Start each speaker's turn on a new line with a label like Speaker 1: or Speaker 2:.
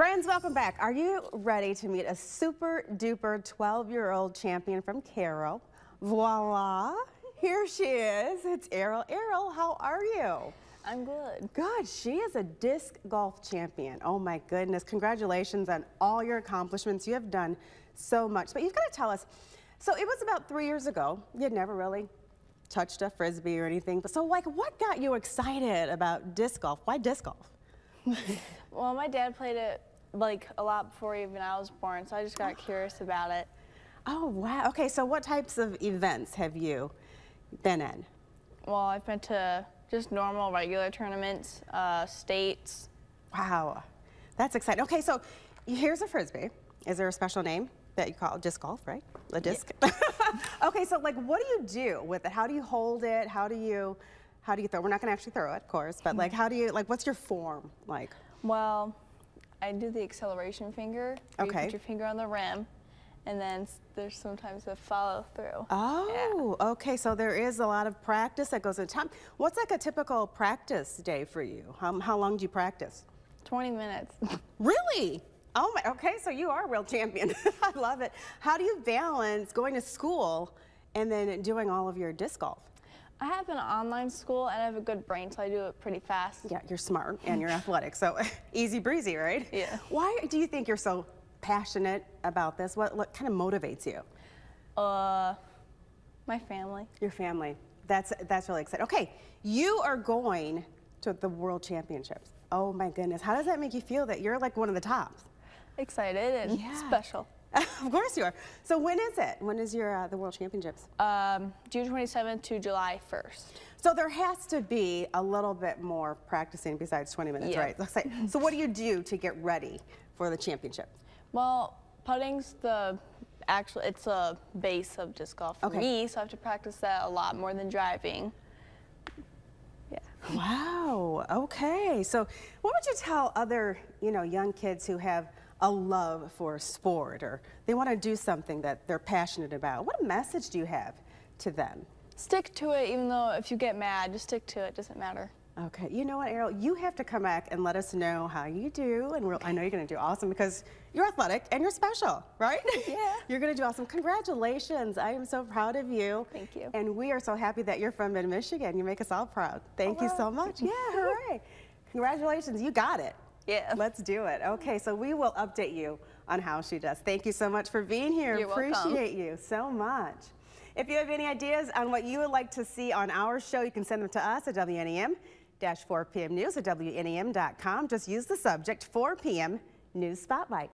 Speaker 1: Friends, welcome back. Are you ready to meet a super duper 12 year old champion from Caro? Voila, here she is. It's Errol. Errol, how are you?
Speaker 2: I'm good.
Speaker 1: Good. She is a disc golf champion. Oh my goodness. Congratulations on all your accomplishments. You have done so much. But you've got to tell us. So it was about three years ago. You had never really touched a frisbee or anything. But so like what got you excited about disc golf? Why disc golf?
Speaker 2: well, my dad played it like a lot before even I was born, so I just got curious about it.
Speaker 1: Oh wow. Okay, so what types of events have you been in?
Speaker 2: Well, I've been to just normal, regular tournaments, uh, states.
Speaker 1: Wow, that's exciting. Okay, so here's a frisbee. Is there a special name that you call disc golf, right? A disc. Yeah. okay, so like, what do you do with it? How do you hold it? How do you, how do you throw? We're not going to actually throw it, of course, but like, how do you like? What's your form like?
Speaker 2: Well, I do the acceleration finger.
Speaker 1: Okay.
Speaker 2: You put your finger on the rim, and then there's sometimes a follow through.
Speaker 1: Oh, yeah. okay. So there is a lot of practice that goes into time. What's like a typical practice day for you? How, how long do you practice?
Speaker 2: 20 minutes.
Speaker 1: really? Oh my, okay, so you are a real champion. I love it. How do you balance going to school and then doing all of your disc golf?
Speaker 2: I have an online school and I have a good brain, so I do it pretty fast.
Speaker 1: Yeah, you're smart and you're athletic, so easy breezy, right?
Speaker 2: Yeah.
Speaker 1: Why do you think you're so passionate about this? What, what kind of motivates you?
Speaker 2: Uh, my family.
Speaker 1: Your family. That's, that's really exciting. Okay, you are going to the World Championships. Oh my goodness, how does that make you feel that you're like one of the tops?
Speaker 2: Excited and yeah. special.
Speaker 1: of course you are. So when is it? When is your uh, the World Championships?
Speaker 2: Um, June 27th to July 1st.
Speaker 1: So there has to be a little bit more practicing besides 20 minutes,
Speaker 2: yeah.
Speaker 1: right? So what do you do to get ready for the championship?
Speaker 2: Well, putting's the actual, it's a base of disc golf for
Speaker 1: okay.
Speaker 2: me, so I have to practice that a lot more than driving. Yeah.
Speaker 1: Wow. Okay. So what would you tell other, you know, young kids who have a love for sport or they want to do something that they're passionate about. What message do you have to them?
Speaker 2: Stick to it, even though if you get mad, just stick to it. Doesn't matter.
Speaker 1: Okay, you know what, Errol? You have to come back and let us know how you do, and I know you're going to do awesome because you're athletic and you're special, right?
Speaker 2: Yeah.
Speaker 1: you're going to do awesome. Congratulations! I am so proud of you.
Speaker 2: Thank you.
Speaker 1: And we are so happy that you're from Mid-Michigan. You make us all proud. Thank oh, you so much. Yeah, hooray! Congratulations, you got it.
Speaker 2: Yeah.
Speaker 1: Let's do it. Okay, so we will update you on how she does. Thank you so much for being here.
Speaker 2: You're
Speaker 1: Appreciate
Speaker 2: welcome.
Speaker 1: you so much. If you have any ideas on what you would like to see on our show, you can send them to us at WNEM 4 p.m. news at WNEM.com. Just use the subject 4 p.m. News Spotlight.